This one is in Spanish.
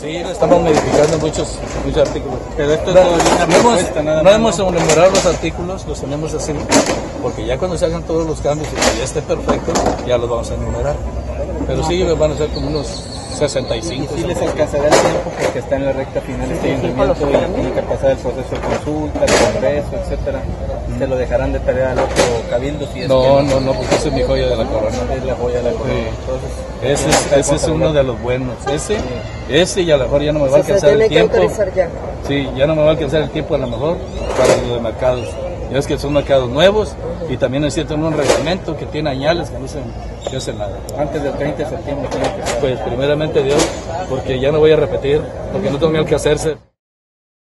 Sí, lo estamos modificando muchos, muchos artículos. Pero esto No, es una no hemos, nada los artículos, los tenemos así, porque ya cuando se hagan todos los cambios y que ya esté perfecto, ya los vamos a enumerar. Pero sí, van a ser como unos 65. Sí les alcanzará el tiempo porque está en la recta final este ayuntamiento y tiene que pasar el proceso de consulta, de congreso, etcétera. Se lo dejarán de tarea al otro cabildo si es No, que no, no, porque ese es mi joya de la corona. es la joya de la corona. Sí. Entonces, Ese es, ese es uno de los buenos. Ese, ese y a lo mejor ya no me va a alcanzar el tiempo. Sí, ya no me va a alcanzar el tiempo a lo mejor para lo de mercados. Ya es que son mercados nuevos y también es cierto en un reglamento que tiene añales que no se, que hacen nada. antes del 30 de septiembre. Pues primeramente Dios, porque ya no voy a repetir, porque no tengo que hacerse.